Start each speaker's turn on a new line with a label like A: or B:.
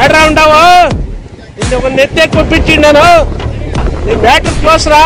A: ఎడరా ఉండవు? నిన్ను నెత్తి ఎక్కువ పిచ్చిండాను నీ బ్యాటర్ క్లోజ్ రా.